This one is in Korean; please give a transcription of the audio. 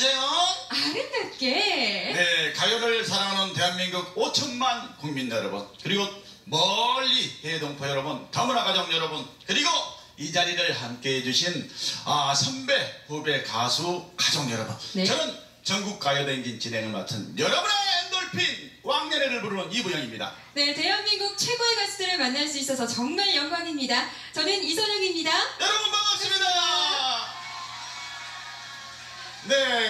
주세요. 아름답게. 네 가요를 사랑하는 대한민국 5천만 국민 여러분 그리고 멀리 해동포 여러분 다문화 가정 여러분 그리고 이 자리를 함께해 주신 아, 선배 후배 가수 가족 여러분. 네. 저는 전국 가요대행진 진행을 맡은 여러분의 엔돌핀 왕년회를 부르는 이부영입니다. 네 대한민국 최고의 가수들을 만날 수 있어서 정말 영광입니다. 저는 이선영입니다. 여러분 반갑습니다. 네.